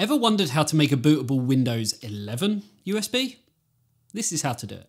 Ever wondered how to make a bootable Windows 11 USB? This is how to do it.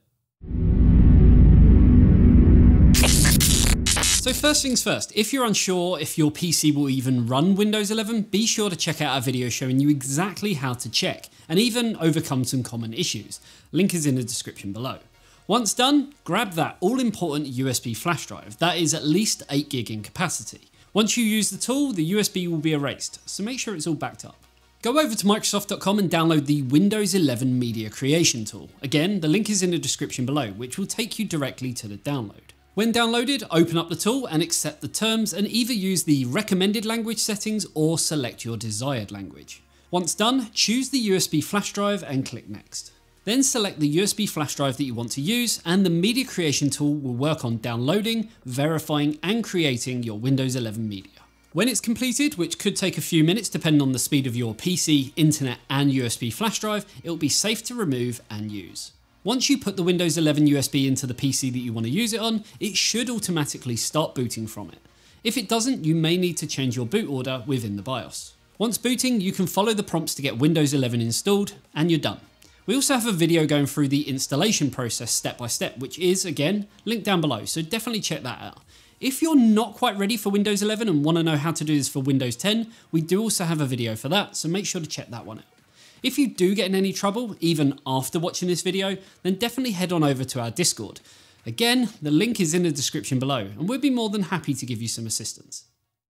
So first things first, if you're unsure if your PC will even run Windows 11, be sure to check out our video showing you exactly how to check and even overcome some common issues. Link is in the description below. Once done, grab that all important USB flash drive that is at least 8GB in capacity. Once you use the tool, the USB will be erased, so make sure it's all backed up. Go over to Microsoft.com and download the Windows 11 Media Creation tool. Again, the link is in the description below, which will take you directly to the download. When downloaded, open up the tool and accept the terms and either use the recommended language settings or select your desired language. Once done, choose the USB flash drive and click next. Then select the USB flash drive that you want to use and the media creation tool will work on downloading, verifying and creating your Windows 11 media. When it's completed, which could take a few minutes depending on the speed of your PC, internet and USB flash drive, it will be safe to remove and use. Once you put the Windows 11 USB into the PC that you want to use it on, it should automatically start booting from it. If it doesn't, you may need to change your boot order within the BIOS. Once booting, you can follow the prompts to get Windows 11 installed and you're done. We also have a video going through the installation process step by step, which is, again, linked down below, so definitely check that out. If you're not quite ready for Windows 11 and want to know how to do this for Windows 10, we do also have a video for that, so make sure to check that one out. If you do get in any trouble, even after watching this video, then definitely head on over to our Discord. Again, the link is in the description below, and we'd be more than happy to give you some assistance.